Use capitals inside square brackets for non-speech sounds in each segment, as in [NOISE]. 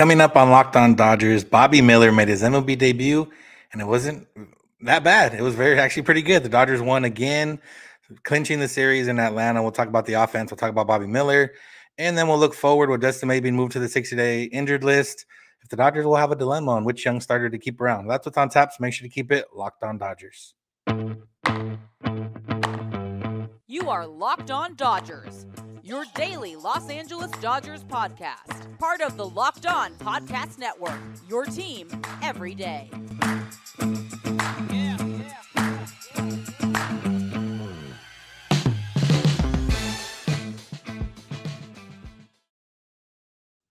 Coming up on Locked On Dodgers, Bobby Miller made his MLB debut, and it wasn't that bad. It was very actually pretty good. The Dodgers won again, clinching the series in Atlanta. We'll talk about the offense. We'll talk about Bobby Miller, and then we'll look forward Will Dustin May being moved to the 60-day injured list. If the Dodgers will have a dilemma on which young starter to keep around. That's what's on tap. So make sure to keep it locked on Dodgers. You are locked on Dodgers your daily Los Angeles Dodgers podcast. Part of the Locked On Podcast Network, your team every day.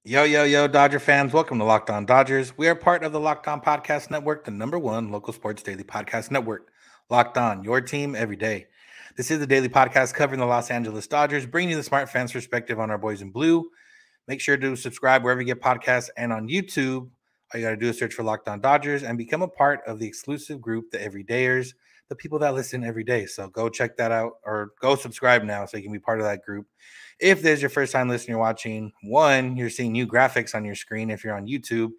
Yo, yo, yo, Dodger fans, welcome to Locked On Dodgers. We are part of the Locked On Podcast Network, the number one local sports daily podcast network. Locked On, your team every day. This is the daily podcast covering the Los Angeles Dodgers, bringing you the smart fans perspective on our boys in blue. Make sure to subscribe wherever you get podcasts and on YouTube. All you got to do is search for Locked On Dodgers and become a part of the exclusive group, the Everydayers, the people that listen every day. So go check that out or go subscribe now so you can be part of that group. If this is your first time listening or watching, one, you're seeing new graphics on your screen if you're on YouTube.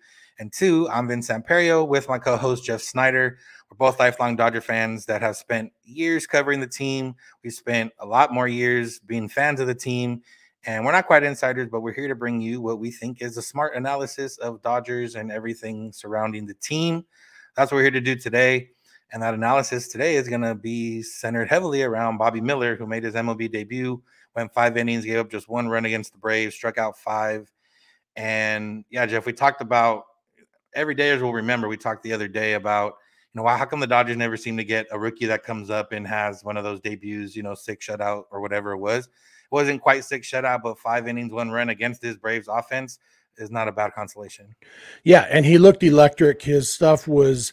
And two, I'm Vince Samperio with my co host, Jeff Snider. We're both lifelong Dodger fans that have spent years covering the team. We've spent a lot more years being fans of the team. And we're not quite insiders, but we're here to bring you what we think is a smart analysis of Dodgers and everything surrounding the team. That's what we're here to do today. And that analysis today is going to be centered heavily around Bobby Miller, who made his MLB debut, went five innings, gave up just one run against the Braves, struck out five. And yeah, Jeff, we talked about every day as we'll remember. We talked the other day about you know, how come the Dodgers never seem to get a rookie that comes up and has one of those debuts, you know, six shutout or whatever it was? It wasn't quite six shutout, but five innings, one run against this Braves offense is not a bad consolation. Yeah, and he looked electric. His stuff was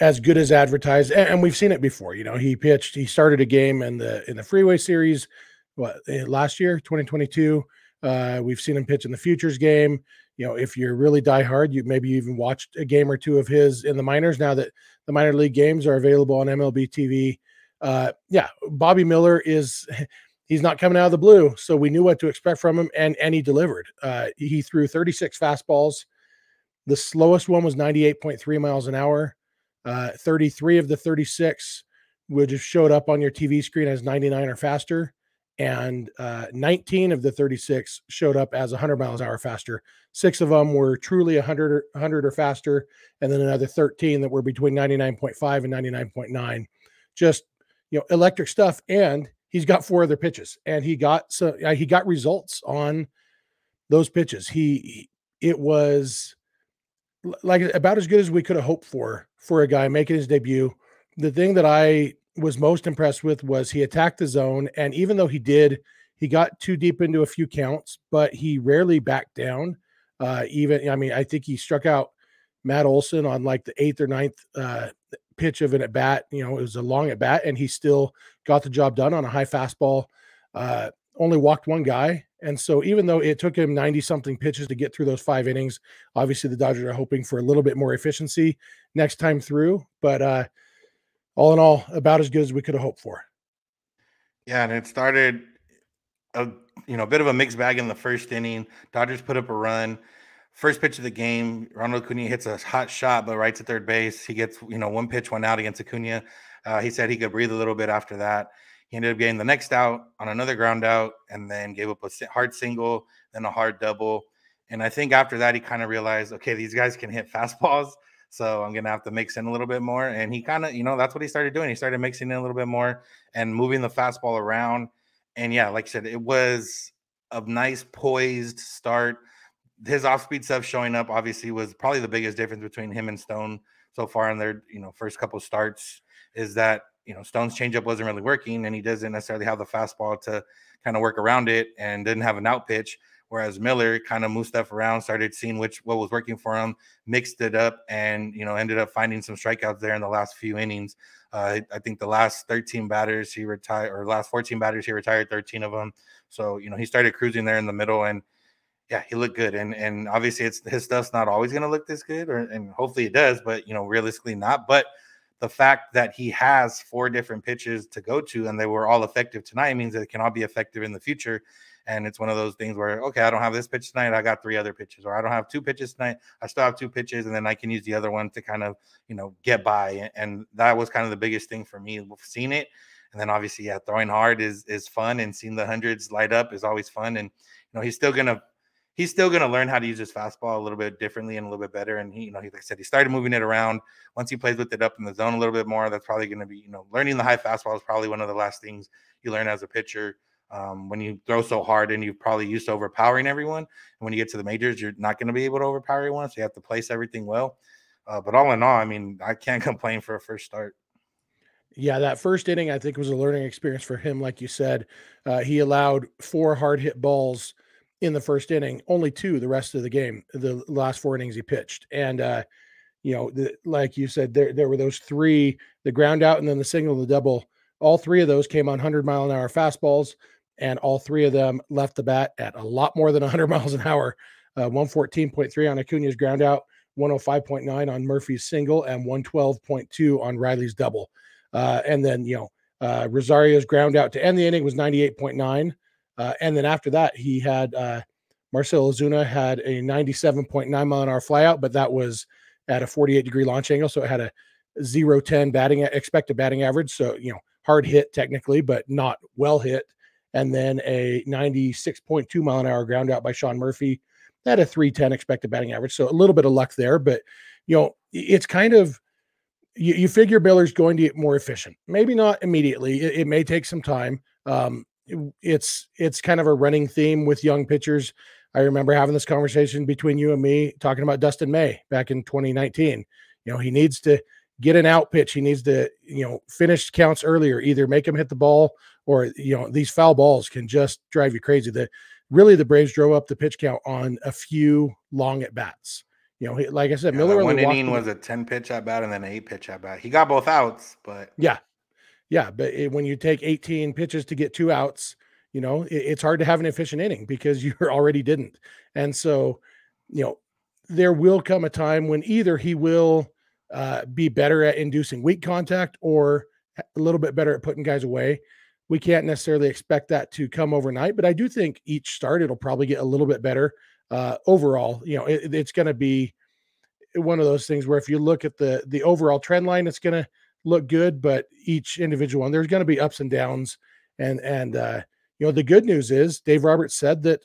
as good as advertised, and, we've seen it before. You know, he pitched. He started a game in the in the Freeway Series, what eh, last year, 2022. Uh, we've seen him pitch in the Futures game you know, if you're really die hard, you maybe even watched a game or two of his in the minors. Now that the minor league games are available on MLB TV, uh, yeah, Bobby Miller is [LAUGHS] he's not coming out of the blue, so we knew what to expect from him, and and he delivered. Uh, he threw 36 fastballs. The slowest one was 98.3 miles an hour. Uh, 33 of the 36 would have showed up on your TV screen as 99 or faster and uh, 19 of the 36 showed up as 100 miles an hour faster. Six of them were truly 100 or, 100 or faster, and then another 13 that were between 99.5 and 99.9. Just you know, electric stuff. And he's got four other pitches, and he got so uh, he got results on those pitches. He it was like about as good as we could have hoped for for a guy making his debut. The thing that I was most impressed with was he attacked the zone, and even though he did, he got too deep into a few counts, but he rarely backed down. Uh, even I mean, I think he struck out Matt Olson on like the eighth or ninth uh, pitch of an at bat. You know, it was a long at bat, and he still got the job done on a high fastball. Uh, only walked one guy, and so even though it took him ninety something pitches to get through those five innings, obviously the Dodgers are hoping for a little bit more efficiency next time through. But uh, all in all, about as good as we could have hoped for. Yeah, and it started a you know a bit of a mixed bag in the first inning. Dodgers put up a run. First pitch of the game, Ronald Acuna hits a hot shot, but right to third base. He gets you know one pitch, one out against Acuna. Uh, he said he could breathe a little bit after that. He ended up getting the next out on another ground out, and then gave up a hard single, then a hard double. And I think after that, he kind of realized, okay, these guys can hit fastballs. So I'm gonna have to mix in a little bit more. And he kind of, you know, that's what he started doing. He started mixing in a little bit more and moving the fastball around. And yeah, like I said, it was a nice poised start. His off-speed stuff showing up obviously was probably the biggest difference between him and Stone so far in their, you know, first couple starts is that you know Stone's changeup wasn't really working, and he doesn't necessarily have the fastball to kind of work around it, and didn't have an out pitch. Whereas Miller kind of moved stuff around, started seeing which what was working for him, mixed it up, and you know ended up finding some strikeouts there in the last few innings. Uh, I think the last 13 batters he retired, or last 14 batters he retired 13 of them. So you know he started cruising there in the middle, and yeah, he looked good. And and obviously it's his stuff's not always going to look this good, or and hopefully it does, but you know realistically not. But the fact that he has four different pitches to go to and they were all effective tonight means that it can all be effective in the future And it's one of those things where, okay, I don't have this pitch tonight. I got three other pitches, or I don't have two pitches tonight. I still have two pitches, and then I can use the other one to kind of, you know, get by. And that was kind of the biggest thing for me. Seeing it, and then obviously, yeah, throwing hard is is fun, and seeing the hundreds light up is always fun. And you know, he's still gonna he's still going to learn how to use his fastball a little bit differently and a little bit better. And he, you know, he, like I said, he started moving it around. Once he plays with it up in the zone a little bit more, that's probably going to be, you know, learning the high fastball is probably one of the last things you learn as a pitcher. Um, when you throw so hard and you've probably used to overpowering everyone, and when you get to the majors, you're not going to be able to overpower everyone. So you have to place everything well. Uh, but all in all, I mean, I can't [LAUGHS] complain for a first start. Yeah, that first inning I think was a learning experience for him. Like you said, uh, he allowed four hard hit balls in the first inning, only two the rest of the game, the last four innings he pitched. And uh, you know, the, like you said, there there were those three, the ground out and then the single, the double. All three of those came on 100 mile an hour fastballs, and all three of them left the bat at a lot more than 100 [LAUGHS] miles an hour. Uh, 114.3 on Acuna's ground out, 105.9 on Murphy's single, and 112.2 on Riley's double. Uh, and then you know, uh, Rosario's ground out to end the inning was 98.9. Uh, and then after that, he had uh, Marcell Ozuna had a 97.9 mile an hour flyout, but that was at a 48 degree launch angle. So it had a 0 10 batting expected batting average. So, you know, hard hit technically, but not well hit. And then a 96.2 mile an hour ground out by Sean Murphy. That a 310 expected batting average. So a little bit of luck there, but you know, it's kind of you, you figure Miller's going to get more efficient. Maybe not immediately. It, it may take some time. Um, it's it's kind of a running theme with young pitchers. I remember having this conversation between you and me talking about Dustin May back in 2019. You know, he needs to get an out pitch. He needs to, you know, finish counts earlier, either make him hit the ball or, you know, these foul balls can just drive you crazy. That really the Braves drove up the pitch count on a few long at bats. You know, like I said, yeah, Miller one inning was a 10 pitch at bat and then an eight pitch at bat. He got both outs, but yeah, yeah, but it, when you take 18 pitches to get two outs, you know, it, it's hard to have an efficient inning because [LAUGHS] you already didn't. And so, you know, there will come a time when either he will uh, be better at inducing weak contact or a little bit better at putting guys away. We can't necessarily expect that to come overnight, but I do think each start it'll probably get a little bit better uh, overall. You know, it, it's going to be one of those things where if you look at the the overall trend line, it's going to look good, but each individual one, there's going to be ups and downs. And and uh, you know, the good news is Dave Roberts said that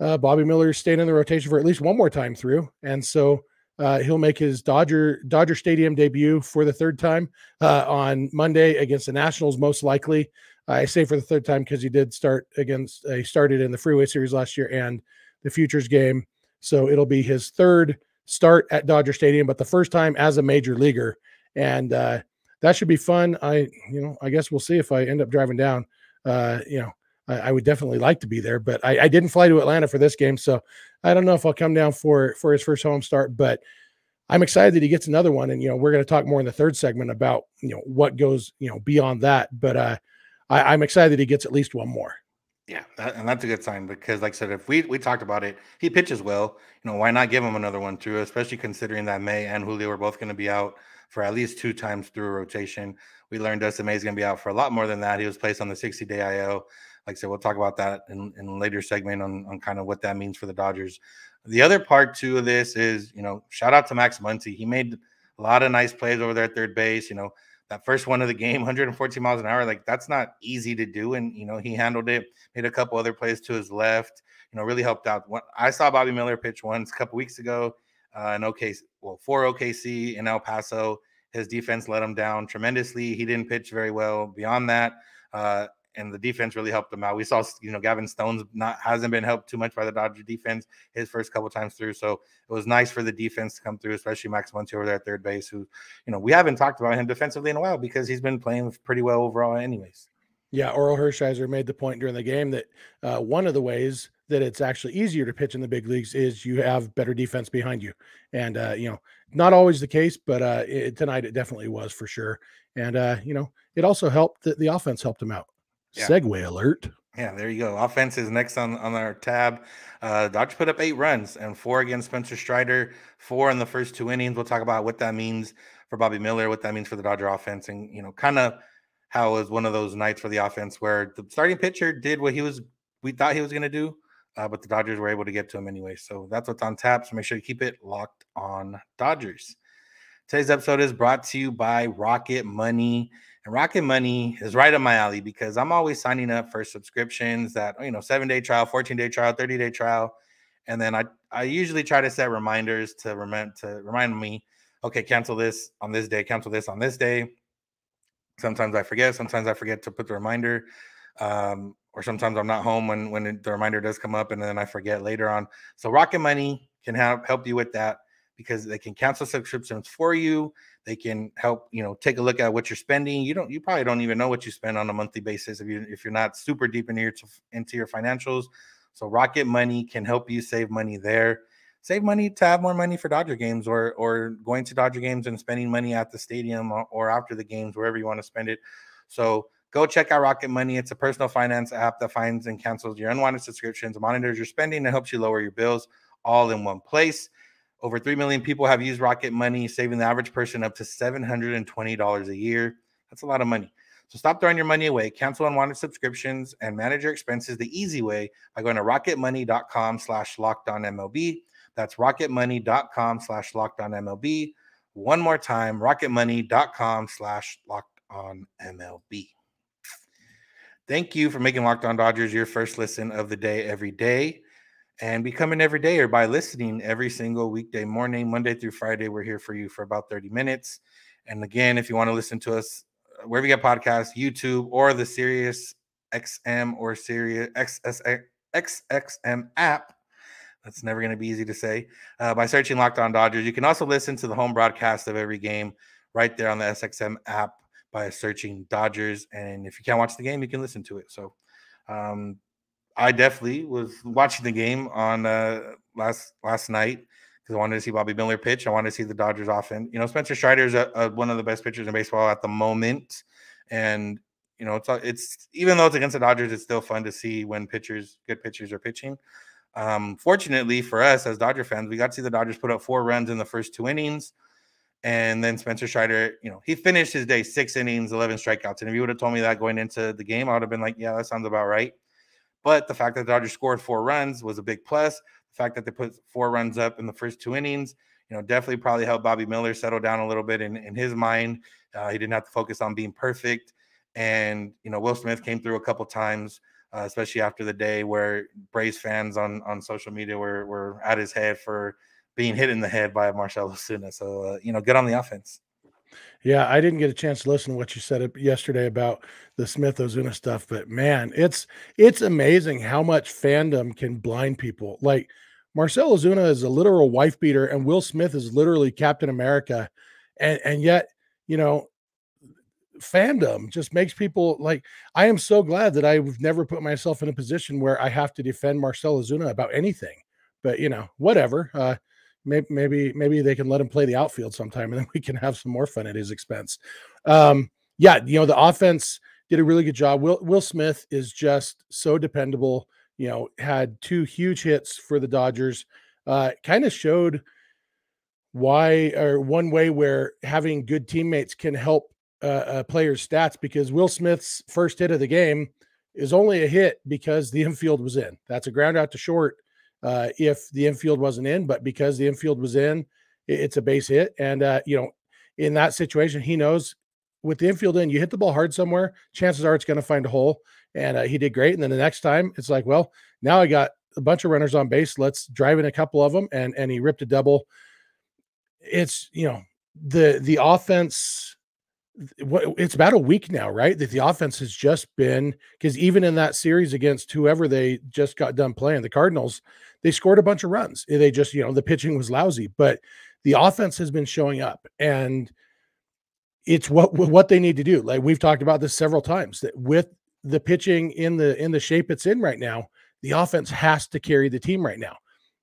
uh, Bobby Miller is staying in the rotation for at least one more time through, and so uh, he'll make his Dodger Dodger Stadium debut for the third time uh, on Monday against the Nationals, most likely. I say for the third time because he did start against. Uh, he started in the Freeway Series last year and the Futures game, so it'll be his third start at Dodger Stadium, but the first time as a major leaguer. And uh, that should be fun. I, you know, I guess we'll see if I end up driving down. Uh, you know, I, I would definitely like to be there, but I, I, didn't fly to Atlanta for this game, so I don't know if I'll come down for for his first home start. But I'm excited that he gets another one, and you know, we're going to talk more in the third segment about you know what goes you know beyond that. But uh, I, I'm excited that he gets at least one more. Yeah, that, and that's a good sign because, like I said, if we we talked about it, he pitches well. You know, why not give him another one too? Especially considering that May and Julio are both going to be out for at least two times through a rotation. We learned Dustin May is going to be out for a lot more than that. He was placed on the 60 day IL. Like I said, we'll talk about that in, in a later segment on, on kind of what that means for the Dodgers. The other part too of this is, you know, shout out to Max Muncy. He made a lot of nice plays over there at third base. You know, that first one of the game, [LAUGHS] 114 miles an hour, like that's not easy to do. And you know, he handled it, made a couple other plays to his left, you know, really helped out. I saw Bobby Miller pitch once a couple weeks ago uh, in OKC, well, for OKC in El Paso. His defense let him down tremendously. He didn't pitch very well. Beyond that, uh, and the defense really helped him out. We saw, you know, Gavin Stones not hasn't been helped too much by the Dodger defense his first couple times through. So it was nice for the defense to come through, especially Max Muncy over there at third base, who, you know, we haven't talked about him defensively in a while because he's been playing pretty well overall, anyways. Yeah, Orel Hershiser made the point during the game that uh, one of the ways that it's actually easier to pitch in the big leagues is you have better defense behind you, and uh, you know, not always the case, but uh, it, tonight it definitely was for sure. And uh, you know, it also helped that the offense helped him out. Yeah. Segue alert. Yeah, there you go. Offense is next on, on our tab. Uh, Dodgers put up eight runs and four against Spencer Strider, four in the first two innings. We'll talk about what that means for Bobby Miller, what that means for the Dodger offense, and you know, kind of how it was one of those nights for the offense where the starting pitcher did what he was we thought he was going to do, uh, but the Dodgers were able to get to him anyway. So that's what's on tap. So make sure you keep it locked on Dodgers. Today's episode is brought to you by Rocket Money. And Rocket Money is right up my alley because I'm always signing up for subscriptions that, you know, seven day trial, 14 day trial, 30 day trial. And then I, I usually try to set reminders to remind to remind me, okay, cancel this on this day, cancel this on this day. Sometimes I forget, sometimes I forget to put the reminder. Um, or sometimes I'm not home when when the reminder does come up and then I forget later on. So Rocket Money can help help you with that because they can cancel subscriptions for you. They can help, you know, take a look at what you're spending. You don't, you probably don't even know what you spend on a monthly basis if you if you're not super deep into your into your financials. So Rocket Money can help you save money there. Save money to have more money for Dodger games or or going to Dodger games and spending money at the stadium or, or after the games, wherever you want to spend it. So go check out Rocket Money. It's a personal finance app that finds and cancels your unwanted subscriptions, monitors your spending, and helps you lower your bills all in one place. Over 3 million people have used Rocket Money, saving the average person up to $720 a year. That's a lot of money. So stop throwing your money away, cancel unwanted subscriptions, and manage your expenses the easy way by going to rocketmoney.com slash MLB. That's rocketmoney.com slash MLB. One more time, rocketmoney.com slash MLB. Thank you for making Locked On Dodgers your first listen of the day every day and becoming every day or by listening every single weekday morning, Monday through Friday. We're here for you for about 30 minutes. And again, if you want to listen to us uh, wherever you get podcasts, YouTube or the Sirius XM or Sirius XS, XXM app, that's never going to be easy to say, uh, by searching Locked On Dodgers. You can also listen to the home broadcast of every game right there on the SXM app by searching Dodgers. And if you can't watch the game, you can listen to it. So, um, I definitely was watching the game on uh, last last night because I wanted to see Bobby Miller pitch. I wanted to see the Dodgers offense. You know, Spencer Strider is a, a, one of the best pitchers in baseball at the moment, and you know, it's it's even though it's against the Dodgers, it's still fun to see when pitchers, good pitchers, are pitching. Um, fortunately for us as Dodger fans, we got to see the Dodgers put up four runs in the first two innings. And then Spencer Strider, you know, he finished his day six innings, 11 strikeouts. And if you would have told me that going into the game, I would have been like, yeah, that sounds about right. But the fact that the Dodgers scored four runs was a big plus. The fact that they put four runs up in the first two innings, you know, definitely probably helped Bobby Miller settle down a little bit in, in his mind. Uh, he didn't have to focus on being perfect. And, you know, Will Smith came through a couple times, uh, especially after the day where Braves fans on, on social media were, were at his head for being hit in the head by Marcelo Ozuna. So, uh, you know, get on the offense. Yeah, I didn't get a chance to listen to what you said yesterday about the Smith Ozuna stuff, but man, it's it's amazing how much fandom can blind people. Like Marcell Ozuna is a literal wife beater, and Will Smith is literally Captain America, and and yet you know fandom just makes people like I am so glad that I've never put myself in a position where I have to defend Marcell Ozuna about anything. But you know, whatever. Uh, maybe maybe maybe they can let him play the outfield sometime and then [LAUGHS] we can have some more fun at his expense. Um yeah you know the offense did a really good job. Will will smith is just so dependable you know had two huge hits for the dodgers uh kind of showed why or one way where having good teammates can help uh, a player's stats because will smith's first hit of the game is only a hit because the infield was in. That's a ground out to short uh, if the infield wasn't in, but because the infield was in, it's a base hit. And uh, you know, in that situation, he knows with the infield in, you hit the ball hard somewhere, chances are it's going to find a hole. And uh, he did great. And then the next time, it's like, well, now I got a bunch of runners on base. Let's drive in a couple of them, and and he ripped a double. It's you know the the offense it's about a week now, right? That the offense has just been because even in that series against whoever they just got done playing, the Cardinals, they scored a bunch of runs. They just, you know, the pitching was lousy, but the offense has been showing up and it's what what they need to do. Like we've talked about this several times that with the pitching in the in the shape it's in right now, the offense has to carry the team right now.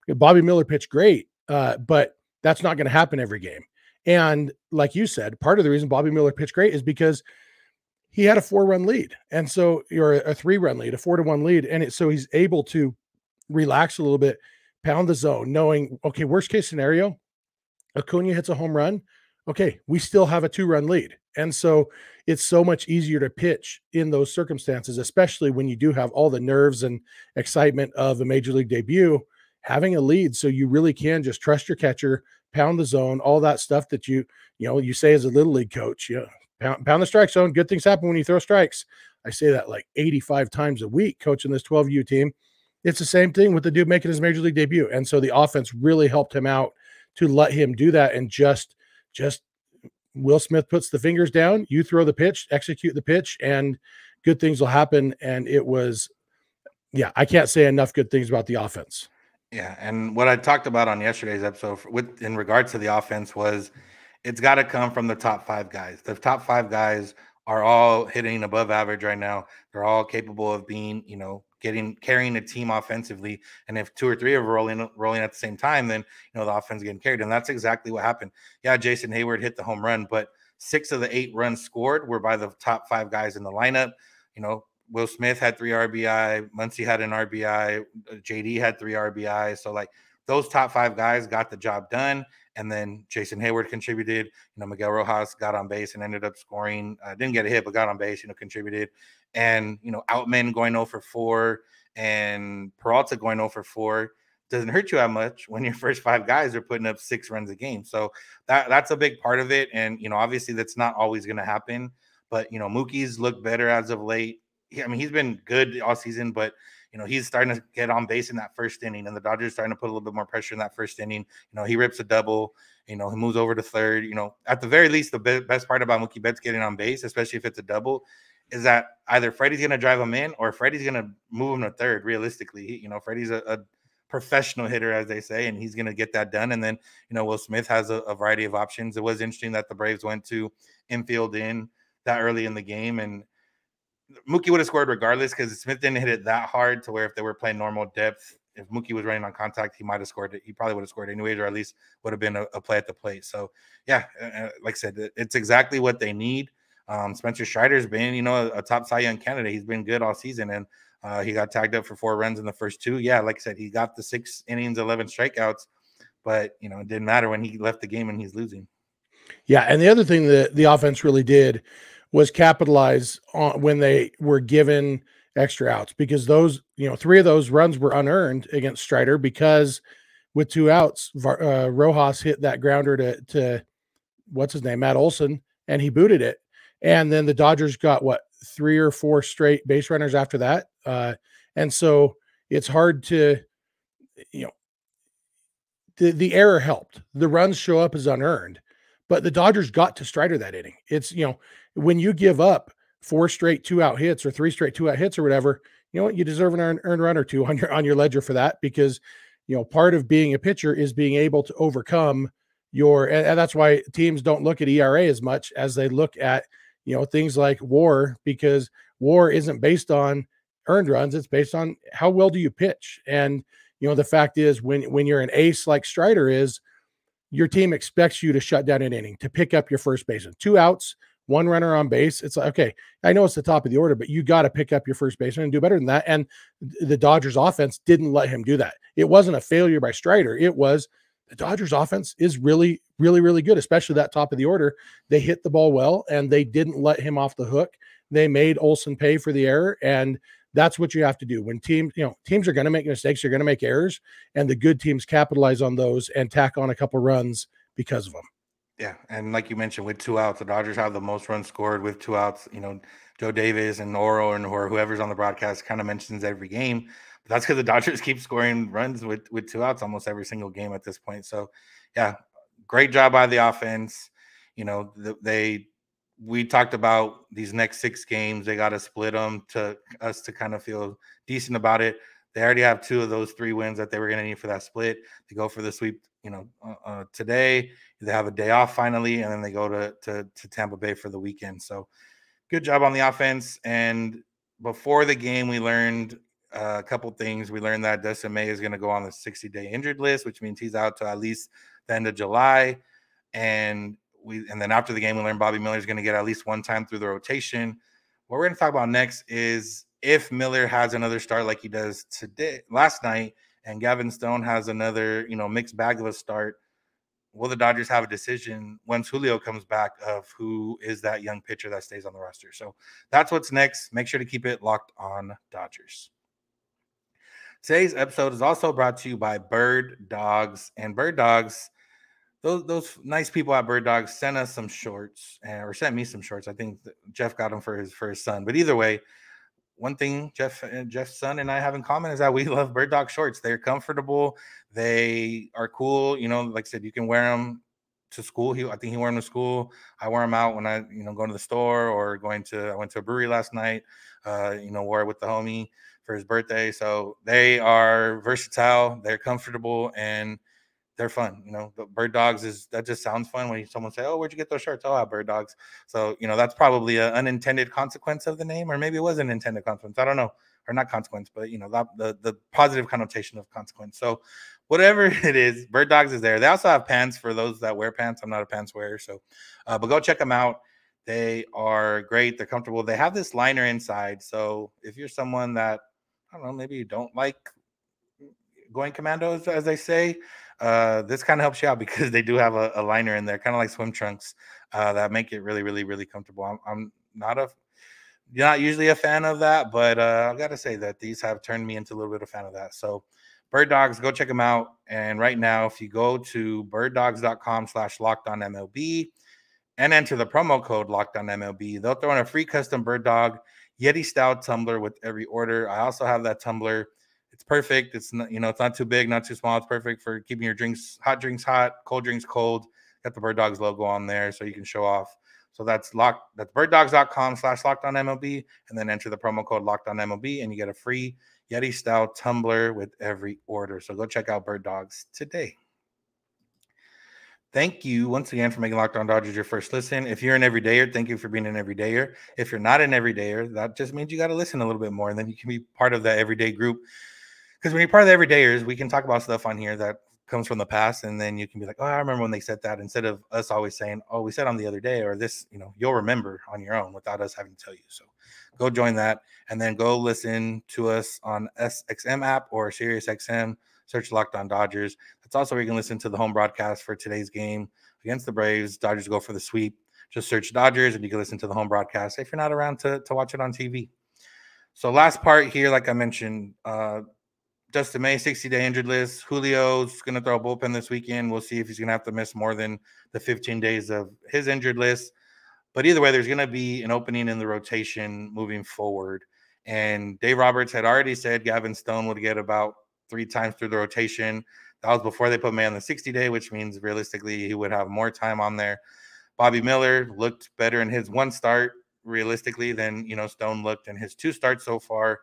Bobby Miller pitched great, uh, but that's not going to happen every game. And like you said, part of the reason Bobby Miller pitched great is because he had a four run lead. And so you're a three run lead, a four to one lead. And it, so he's able to relax a little bit, pound the zone, knowing, okay, worst case scenario, Acuna hits a home run. okay, we still have a two run lead. And so it's so much easier to pitch in those circumstances, especially when you do have all the nerves and excitement of a major league debut, having a lead. So you really can just trust your catcher, pound the zone, all that stuff that you, you know, you say as a little league coach, Yeah, pound, pound the strike zone. Good things happen when you throw strikes. I say that like 85 times a week coaching this 12U team. It's the same thing with the dude making his major league debut. And so the offense really helped him out to let him do that and just just Will Smith puts the fingers down, you throw the pitch, execute the pitch, and good things will happen. And it was, yeah, I can't say enough good things about the offense. Yeah, and what I talked about on yesterday's episode with in regards to the offense was it's got to come from the top five guys. The top five guys are all hitting above average right now. They're all capable of being, you know, getting carrying a team offensively. And if two or three are rolling rolling at the same time, then you know the offense is getting carried. And that's exactly what happened. Yeah, Jason Heyward hit the home run, but six of the eight runs scored were by the top five guys in the lineup. You know, Will Smith had three RBI, Muncy had an RBI, uh, JD had three RBI. So like those top five guys got the job done. And then Jason Heyward contributed. You know, Miguel Rojas got on base and ended up scoring. Uh, didn't get a hit, but got on base. You know, contributed. And you know, Outman going 0 for four and Peralta going 0 for four doesn't hurt you that much when your [LAUGHS] first five guys are putting up six runs a game. So that that's a big part of it. And you know, obviously that's not always going to happen. But you know, Mookie's looked better as of late. I mean, he's been good all season, but you know, he's starting to get on base in that first inning, and the Dodgers starting to put a little bit more pressure in that first inning. You know, he rips a double. You know, he moves over to third. You know, at the very least, the be- best part about Mookie Betts getting on base, especially if it's a double, is that either Freddie's going to drive him in or Freddie's going to move him to third. Realistically, you know, Freddie's a, a, professional hitter, as they say, and he's going to get that done. And then, you know, Will Smith has a, a variety of options. It was interesting that the Braves went to infield in that early in the game, and Mookie would have scored regardless because Smith didn't hit it that hard to where if they were playing normal depth, if Mookie was running on contact, he might have scored it. He probably would have scored anyways, or at least would have been a, a play at the plate. So, yeah, uh, uh like I said, it's exactly what they need. Um, Spencer Strider's been, you know, a, a, top Cy Young candidate. He's been good all season, and uh, he got tagged up for four runs in the first two. Yeah, like I said, he got the six innings, eleven strikeouts, but you know, it didn't matter when he left the game and he's losing. Yeah, and the other thing that the offense really did was capitalized on when they were given extra outs because those, you know, three of those runs were unearned against Strider because with two outs, uh, Rojas hit that grounder to to what's his name, Matt Olson, and he booted it. And then the Dodgers got what three or four straight base runners after that, uh, and so it's hard to, you know, the the error helped. The runs show up as unearned, but the Dodgers got to Strider that inning. It's you know when you give up four straight two out hits or three straight two out hits or whatever, you know what? You deserve an earned, earned run or two [LAUGHS] on your on your ledger for that because you know part of being a pitcher is being able to overcome your and, and that's why teams don't look at ERA as much as they look at you know things like WAR because WAR isn't based on earned runs; it's based on how well do you pitch. And you know the fact is when when you're an ace like Strider is, your team expects you to shut down an inning to pick up your first baseman. Two outs, one runner on base. It's like, okay, I know it's the top of the order, but you got to pick up your first baseman and do better than that. And the Dodgers offense didn't let him do that. It wasn't a failure by Strider. It was the Dodgers offense is really, really, really good, especially that top of the order. They hit the ball well and they didn't let him off the hook. They made Olson pay for the error. And that's what you have to do when teams, you know, teams are going to make mistakes, you're going to make errors, and the good teams capitalize on those and tack on a couple runs because of them. Yeah, and like you mentioned, with two outs, the Dodgers have the most runs scored with two outs. You know, Joe Davis and Orel and or whoever's on the broadcast kind of mentions every game. But that's because the [LAUGHS] Dodgers keep scoring runs with with two outs almost every single game at this point. So, yeah, great job by the offense. You know, they we talked about these next six games. They got to split them to us to kind of feel decent about it. They already have two of those three wins that they were going to need for that split to go for the sweep. You know, uh, uh, today they have a day off finally, and then they go to, to to Tampa Bay for the weekend. So, good job on the offense. And before the game, we learned uh, a couple things. We learned that Dustin May is going to go on the 60 day injured list, which means he's out to at least the end of July. And we and then after the game, we learned Bobby Miller is going to get at least one time through the rotation. What we're going to talk about next is if Miller has another start like he does today last night, and Gavin Stone has another, you know, mixed bag of a start. will the Dodgers have a decision once Julio comes back of who is that young pitcher that stays on the roster? So that's what's next. Make sure to keep it locked on Dodgers. Today's episode is also brought to you by Bird Dogs and Bird Dogs. Those those nice people at Bird Dogs sent us some shorts eh, or sent me some shorts. I think Jeff got them for his for his son. But either way, one thing Jeff uh, Jeff's son and I have in common is that we [LAUGHS] love bird dog shorts. They're comfortable, they are cool. You know, like I said, you can wear them to school. He I think he wore them to school. I wear them out when I you know going to the store or going to I went to a brewery last night. Uh, you know, wore it with the homie for his birthday. So they are versatile. They're comfortable and they're fun. You know, the bird dogs is that just sounds fun when someone say, "Oh, where'd you get those shirts?" Oh, bird dogs. So you know that's probably an unintended consequence of the name, or maybe it was an intended consequence. I don't know, or not consequence, but you know that, the the positive connotation of consequence. So whatever [LAUGHS] it is, bird dogs is there. They also have pants for those that wear pants. I'm not a pants wearer, so uh, but go check them out. They are great. They're comfortable. They have this liner inside, so if you're someone that I don't know, maybe you don't like going commandos, as they say uh, this kind of helps you out because [LAUGHS] they do have a, a liner in there, kind of like swim trunks uh, that make it really, really, really comfortable. I'm, I'm not a not usually a fan of that, but uh, I've got to say that these have turned me into a little bit of a fan of that. So, Bird Dogs, go check them out. And right now, if you go to birddogs.com slash locked on MLB and enter the promo code locked on MLB, they'll throw in a free custom Bird Dog Yeti style tumbler with every order. I also have that tumbler it's perfect. It's not, you know, it's not too big, not too small. It's perfect for keeping your drinks, hot drinks hot, cold drinks cold. Got the Bird Dogs logo on there so you can show off. So that's locked. That's birddogs.com slash locked on MLB. And then enter the promo code locked on MLB and you get a free Yeti style tumbler with every order. So go check out Bird Dogs today. Thank you once again for making Locked On Dodgers your first listen. If you're an everydayer, thank you for being an everydayer. If you're not an everydayer, that just means you got to listen a little bit more, and then you can be part of that everyday group because when you're part of the everydayers, we can talk about stuff on here that comes from the past, and then you can be like, "Oh, I remember when they said that," instead of us always saying, "Oh, we said on the other day," or this, you know, you'll remember on your own without us having to tell you. So, go join that, and then go listen to us on SXM app or SiriusXM. Search Locked On Dodgers. That's also where you can listen to the home broadcast for today's game against the Braves. Dodgers go for the sweep. Just search Dodgers, and you can listen to the home broadcast if you're not around to to watch it on TV. So last part here, like I mentioned, uh, Dustin May, 60 day injured list. Julio's going to throw a bullpen this weekend. We'll see if he's going to have to miss more than the 15 days of his injured list. But either way, there's going to be an opening in the rotation moving forward. And Dave Roberts had already said Gavin Stone would get about three times through the rotation. That was before they put May on the 60 day, which means realistically he would have more time on there. Bobby Miller looked better in his one start realistically than you know Stone looked in his two starts so far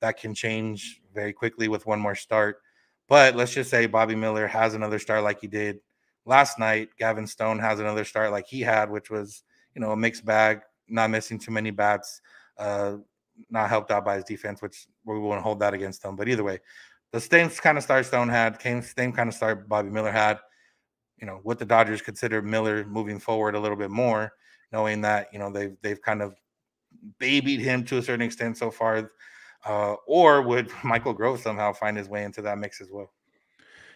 that can change very quickly with one more start. But let's just say Bobby Miller has another start like he did last night. Gavin Stone has another start like he had, which was, you know, a mixed bag, not missing too many bats, uh, not helped out by his defense, which we won't hold that against him. But either way, the same kind of start Stone had, came same kind of start Bobby Miller had. You know, what the Dodgers consider Miller moving forward a little bit more, knowing that you know they've they've kind of babied him to a certain extent so far uh, or would [LAUGHS] Michael Grove somehow find his way into that mix as well?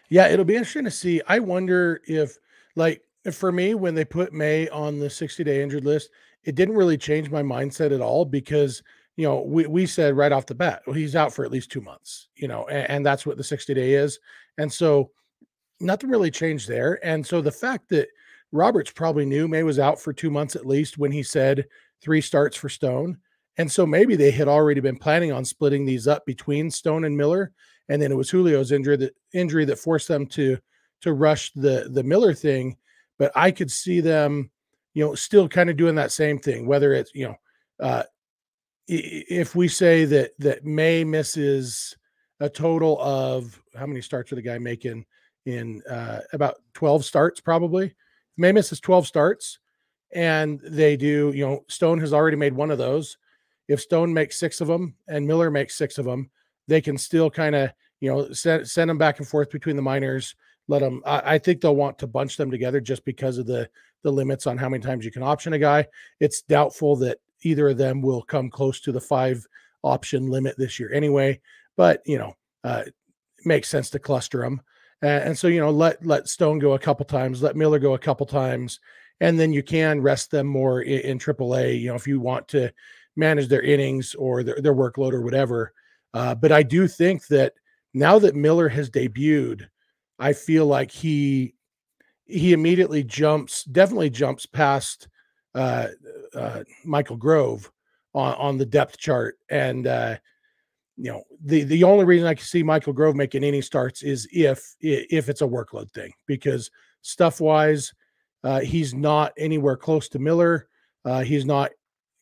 Yeah, it'll be interesting to see. I wonder if, like, for me, when they put May on the 60 day injured list, it didn't really change my mindset at all because, you know, we, we said right off the bat, well, he's out for at least two months, you know, and, and that's what the 60 day is. And so nothing really changed there. And so the fact that Roberts probably knew May was out for two months at least when he said three starts for Stone and so maybe they had already been planning on splitting these up between Stone and Miller. And then it was Julio's injury that injury that forced them to to rush the the Miller thing. But I could see them, you know, still kind of doing that same thing, whether it's, you know, uh, if we say that that May misses a total of how many starts are the guy making in uh, about 12 starts, probably. May misses 12 starts, and they do, you know, Stone has already made one of those if Stone makes six of them and Miller makes six of them, they can still kind of you know send send them back and forth between the minors. Let them. I, I, think they'll want to bunch them together just because of the the limits on how many times you can option a guy. It's doubtful that either of them will come close to the five option limit this year anyway. But you know, uh, makes sense to cluster them. and so you know let let Stone go a couple times, let Miller go a couple times, and then you can rest them more in, in AAA. You know if you want to manage their innings or their, their workload or whatever. Uh, but I do think that now that Miller has debuted, I feel like he he immediately jumps, definitely jumps past uh, uh, Michael Grove on, on the depth chart. And uh, you know, the the only reason I can see Michael Grove making any starts is if if it's a workload thing, because stuff wise, uh, he's not anywhere close to Miller. Uh, he's not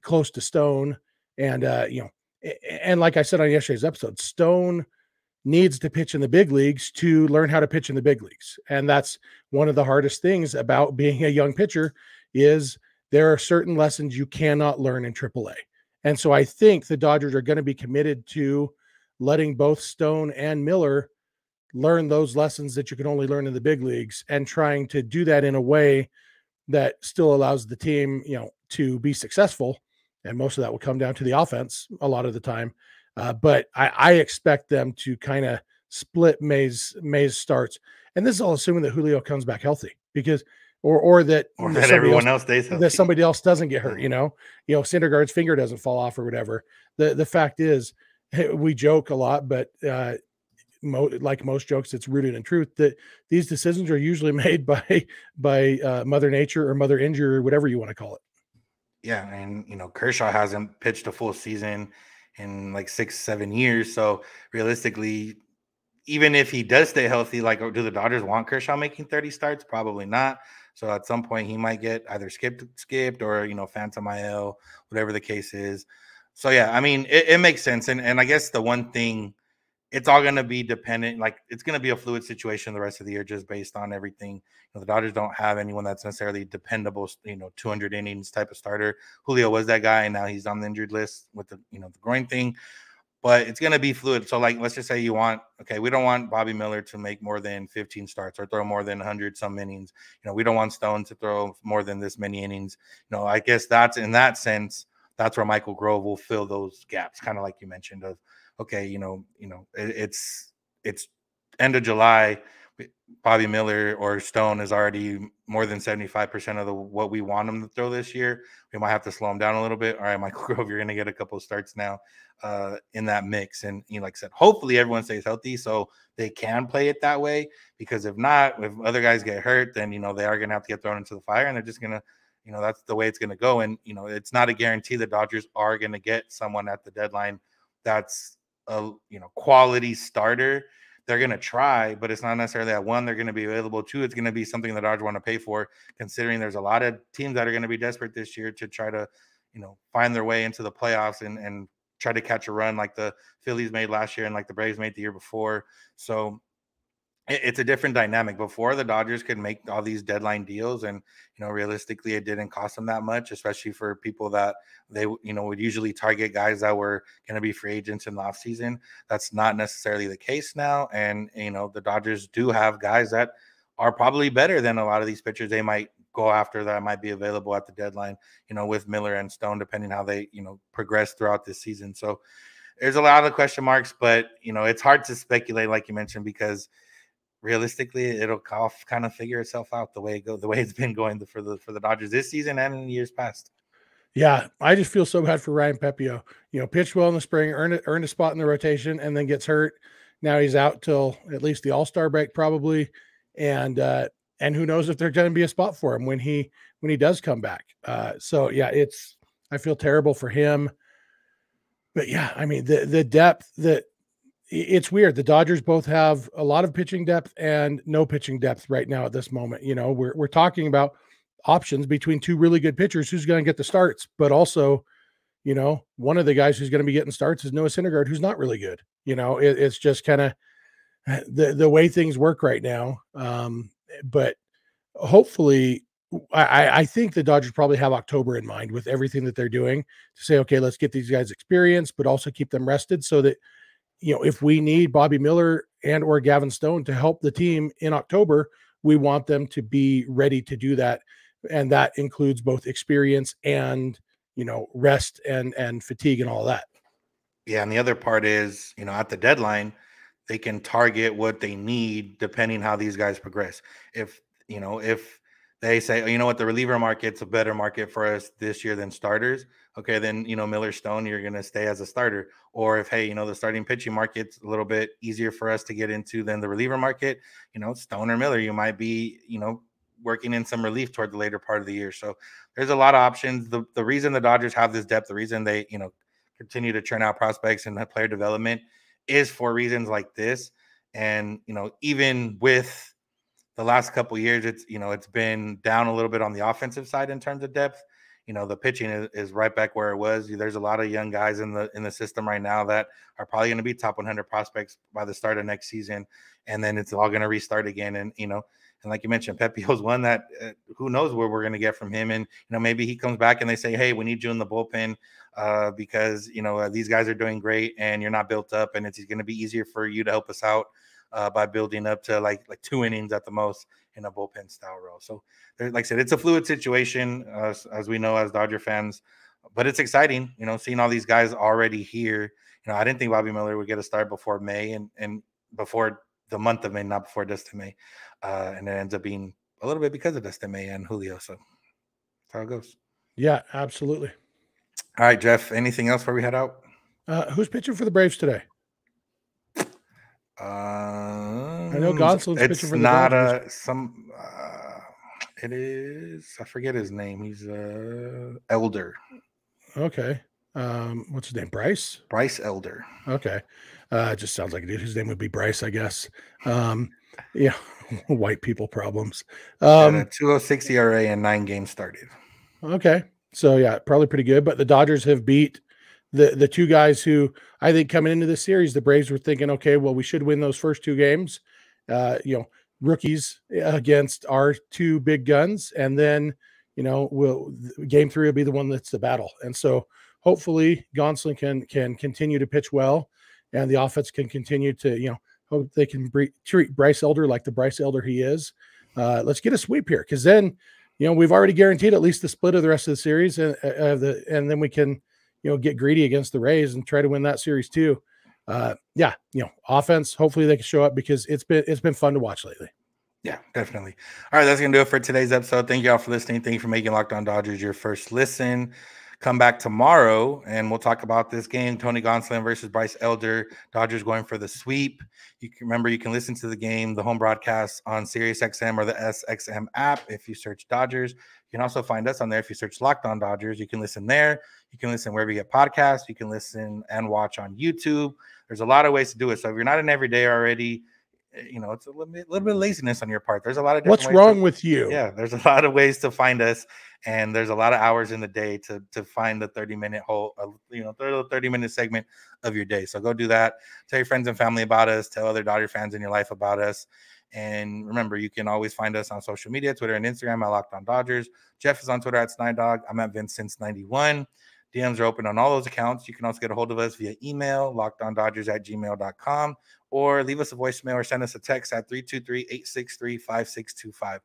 close to Stone, and uh, you know, and like I said on yesterday's episode, Stone needs to pitch in the big leagues to learn how to pitch in the big leagues, and that's one of the hardest things about being a young pitcher is there are certain lessons you cannot learn in AAA. And so I think the Dodgers are going to be committed to letting both Stone and Miller learn those lessons that you can only learn in the big leagues and trying to do that in a way that still allows the team, you know, to be successful. And most of that will come down to the offense a lot of the time. Uh, but I, I, expect them to kind of split May's May's starts. And this is all assuming that Julio comes back healthy because or or that or that everyone else, else stays healthy. that somebody else doesn't get hurt. You know, you know, Syndergaard's finger doesn't fall off or whatever. The the fact is, [LAUGHS] we joke a lot, but uh, mo- like most jokes, it's rooted in truth that these decisions are usually [LAUGHS] made by by uh, Mother Nature or Mother Injury or whatever you want to call it. Yeah, and you know Kershaw hasn't pitched a full season in like six seven years, so realistically, even if he does stay healthy, like do the Dodgers want Kershaw making 30 starts? Probably not. So at some point he might get either skipped, skipped, or you know, phantom IL, whatever the case is. So yeah, I mean, it, it makes sense. And and I guess the one thing, it's all gonna be dependent, like it's gonna be a fluid situation the rest of the year, just based on everything. You know, the Dodgers don't have anyone that's necessarily dependable, you know, 200 innings type of starter. Julio was that guy, and now he's on the injured list with the you know the groin thing but it's going to be fluid. So, like, let's just say you want, okay, we don't want Bobby Miller to make more than 15 starts or throw more than 100 some innings. You know, we don't want Stone to throw more than this many innings. You know, I guess that's in that sense, that's where Michael Grove will fill those gaps, kind of like you mentioned of, okay, you know, you know, it, it's it's end of July. Bobby Miller or Stone is already more than 75% of the what we want him to throw this year. We might have to slow him down a little bit. All right, Michael [LAUGHS] Grove, you're going to get a couple starts now uh, in that mix. And you know, like I said, hopefully everyone stays healthy so they can play it that way. Because if not, if other guys get hurt, then you know they are gonna have to get thrown into the fire, and they're just gonna, you know, that's the way it's gonna go. And you know, it's not a guarantee the Dodgers are gonna get someone at the deadline that's a you know quality starter. They're gonna try, but it's not necessarily that one they're gonna be available. Two, it's gonna be something the Dodgers want to pay for, considering there's a lot of teams that are gonna be desperate this year to try to, you know, find their way into the playoffs and and try to catch a run like the Phillies made last year and like the Braves made the year before. So it's a different dynamic. Before the Dodgers could make all these deadline deals, and you know, realistically, it didn't cost them that much, especially for people that they you know would usually target guys that were going to be free agents in the offseason. That's not necessarily the case now, and you know, the Dodgers do have guys that are probably better than a lot of these pitchers they might go after that might be available at the deadline, you know, with Miller and Stone, depending how they, you know, progress throughout this season. So there's a lot of question marks, but you know, it's hard to speculate, like you mentioned, because realistically, it'll kind of figure itself out the way it go, the way it's been going for the for the Dodgers this season and in years past. Yeah, I just feel so bad for Ryan Pepiot. You know, pitched well in the spring, earned earned a spot in the rotation, and then gets hurt. Now he's out till at least the All Star break, probably. And uh, and who knows if there's going to be a spot for him when he when he does come back. Uh, so yeah, it's I feel terrible for him, but yeah, I mean the the depth that it's weird. The Dodgers both have a lot of pitching depth and no pitching depth right now at this moment. You know, we're we're talking about options between two really good pitchers who's going to get the starts, but also, you know, one of the guys who's going to be getting starts is Noah Syndergaard, who's not really good. You know, it, it's just kind of [SIGHS] the the way things work right now. Um, but hopefully I, I think the Dodgers probably have October in mind with everything that they're doing to say, okay, let's get these guys experience, but also keep them rested so that you know if we need Bobby Miller and or Gavin Stone to help the team in October, we want them to be ready to do that, and that includes both experience and you know rest and and fatigue and all that. Yeah, and the other part is you know at the deadline they can target what they need depending how these guys progress. If you know, if they say, oh, you know what, the reliever market's a better market for us this year than starters. Okay, then you know Miller Stone, you're gonna stay as a starter. Or if hey, you know the starting pitching market's a little bit easier for us to get into than the reliever market, you know Stone or Miller, you might be you know working in some relief toward the later part of the year. So there's a lot of options. The the reason the Dodgers have this depth, the reason they you know continue to churn out prospects and player development is for reasons like this. And you know even with the last couple years, it's you know it's been down a little bit on the offensive side in terms of depth. You know the pitching is, is right back where it was. There's a lot of young guys in the in the system right now that are probably going to be top 100 prospects by the start of next season, and then it's all going to restart again. And you know, and like you mentioned, [LAUGHS] Pepiot's one that uh, who knows where we're going to get from him. And you know, maybe he comes back and they say, "Hey, we need you in the bullpen uh, because you know uh, these guys are doing great and you're not built up, and it's going to be easier for you to help us out." Uh, by building up to like like two innings at the most in a bullpen style role. So, like I said, it's a fluid situation uh, as we know as Dodger fans, but it's exciting. You know, seeing all these guys already here. You know, I didn't think Bobby Miller would get a start before May and and before the month of May, not before Dustin May, uh, and it ends up being a little bit because of Dustin May and Julio. So that's how it goes. Yeah, absolutely. All right, Jeff. Anything else before we head out? Uh, who's pitching for the Braves today? Um, I know Gonsolin's it's pitching for the not Dodgers. a some. Uh, it is. I forget his name. He's uh Elder Okay. Um, what's his name? Bryce. Bryce Elder. Okay. Uh, it just sounds like a dude. His name would be Bryce, I guess. Um, yeah, [LAUGHS] white people problems. Um, Um, 206 ERA and nine games started. okay. So yeah, probably pretty good. But the Dodgers have beat the the two guys who I think coming into this series, the Braves were thinking, okay, well, we should win those first two games. Uh, you know, rookies against our two big guns, and then you know, will game three will be the one that's the battle. And so hopefully Gonsolin can can continue to pitch well, and the offense can continue to you know hope they can bre- treat Bryce Elder like the Bryce Elder he is. Uh, let's get a sweep here because then you know we've already guaranteed at least the split of the rest of the series, and uh, uh, the and then we can you know get greedy against the Rays and try to win that series too. Uh, yeah, you know, offense. Hopefully they can show up because it's been it's been fun to watch lately. Yeah, definitely. All right, that's gonna do it for today's episode. Thank you all for listening. Thank you for making Locked On Dodgers your first listen. Come back tomorrow and we'll talk about this game. Tony Gonsolin versus Bryce Elder. Dodgers going for the sweep. You can remember you can listen to the game, the home broadcast on SiriusXM or the SXM app if you search Dodgers. You can also find us on there if you search Locked On Dodgers. You can listen there. You can listen wherever you get podcasts. You can listen and watch on YouTube. There's a lot of ways to do it. So if you're not an everyday already, eh, you know it's a little bit, little bit of laziness on your part. There's a lot of different What's wrong to- with you? yeah, there's a [LAUGHS] lot of ways to find us, and there's a lot of hours in the day to to find the 30 minute whole, uh, you know, 30, 30 minute segment of your day. So go do that. Tell your friends and family about us. Tell other Dodger fans in your life about us. And remember, you can always find us on social media, Twitter and Instagram at Locked On Dodgers. Jeff is on Twitter at Snydog. I'm at Vincent91. DMs are open on all those accounts. You can also get a hold of us via email, lockedondodgers at gmail.com, or leave us a voicemail or send us a text at 323-863-5625.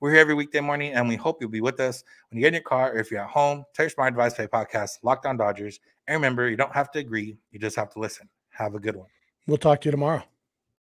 We're here every weekday morning, and we hope you'll be with us when you get in your car or if you're at home. Tell my advice pay podcast, Locked On Dodgers. And remember, you don't have to agree, you just have to listen. Have a good one. We'll talk to you tomorrow.